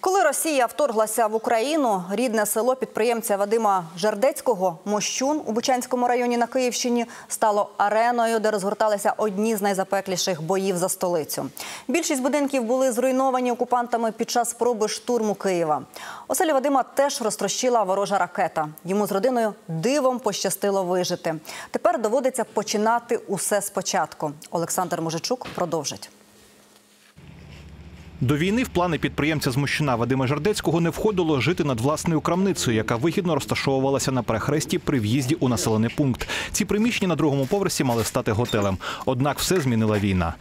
Коли Росія вторглася в Україну, рідне село підприємця Вадима Жердецького Мощун у Бучанському районі на Київщині стало ареною, де розгорталися одні з найзапекліших боїв за столицю. Більшість будинків були зруйновані окупантами під час спроби штурму Києва. Оселі Вадима теж розтрощила ворожа ракета. Йому з родиною дивом пощастило вижити. Тепер доводиться починати усе спочатку. Олександр Мужичук продовжить. До війни в плани підприємця з Мощина Вадима Жардецького не входило жити над власною крамницею, яка вигідно розташовувалася на перехресті при в'їзді у населений пункт. Ці приміщення на другому поверсі мали стати готелем. Однак все змінила війна.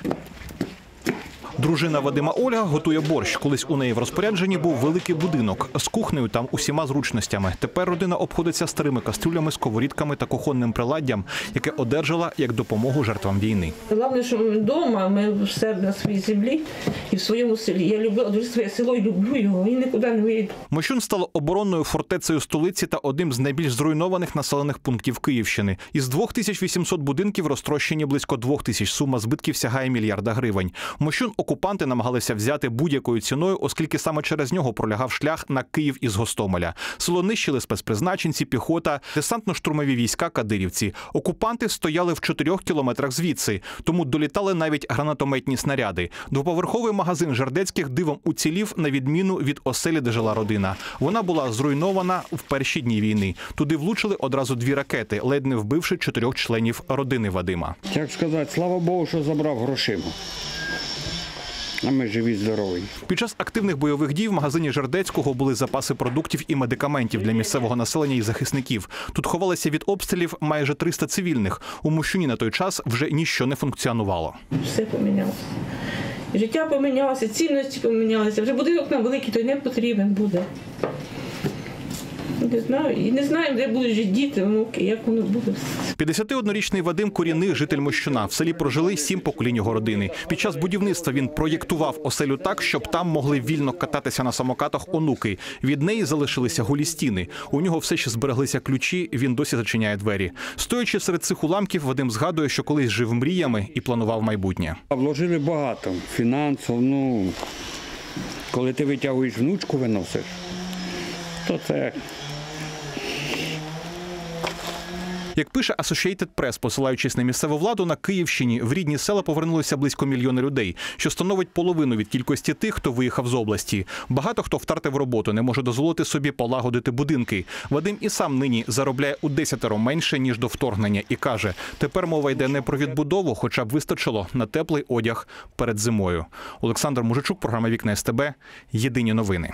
Дружина Вадима Ольга готує борщ. Колись у неї в розпорядженні був великий будинок з кухнею там усіма зручностями. Тепер родина обходиться старими кастрюлями, сковорідками та кухонним приладдям, яке одержала як допомогу жертвам війни. Головне, що ми вдома, ми все на своїй землі і в своєму селі. Я люблю дуже своє село і люблю його, і нікуди не вийду. Мощун стало оборонною фортецею столиці та одним з найбільш зруйнованих населених пунктів Київщини. Із 2800 будинків розтрощені близько 2000. Сума збитків сягає мільярда гривень. Мощун окупанти намагалися взяти будь-якою ціною, оскільки саме через нього пролягав шлях на Київ із Гостомеля. Село нищили спецпризначенці, піхота, десантно-штурмові війська, кадирівці. Окупанти стояли в чотирьох кілометрах звідси, тому долітали навіть гранатометні снаряди. Двоповерховий магазин Жардецьких дивом уцілів на відміну від оселі, де жила родина. Вона була зруйнована в перші дні війни. Туди влучили одразу дві ракети, ледь не вбивши чотирьох членів родини Вадима. Як сказати, слава Богу, що забрав грошима. А ми живі, здорові. Під час активних бойових дій в магазині Жердецького були запаси продуктів і медикаментів для місцевого населення і захисників. Тут ховалися від обстрілів майже 300 цивільних. У Мощуні на той час вже ніщо не функціонувало. Все помінялося. Життя помінялося, цінності помінялися. Вже будинок на великий, той не потрібен буде. Не знаю, і не знаємо, де будуть жити діти, внуки, як воно буде. 51-річний Вадим корінний житель Мощуна. В селі прожили сім поколінь його родини. Під час будівництва він проєктував оселю так, щоб там могли вільно кататися на самокатах онуки. Від неї залишилися голі стіни. У нього все ще збереглися ключі. Він досі зачиняє двері. Стоячи серед цих уламків, Вадим згадує, що колись жив мріями і планував майбутнє. Вложили багато фінансово. Ну, коли ти витягуєш внучку, виносиш, то це Як пише Associated Press, посилаючись на місцеву владу, на Київщині в рідні села повернулося близько мільйона людей, що становить половину від кількості тих, хто виїхав з області. Багато хто втратив роботу, не може дозволити собі полагодити будинки. Вадим і сам нині заробляє у десятеро менше ніж до вторгнення, і каже: тепер мова йде не про відбудову, хоча б вистачило на теплий одяг перед зимою. Олександр Мужичук, програма Вікна СТБ. Єдині новини.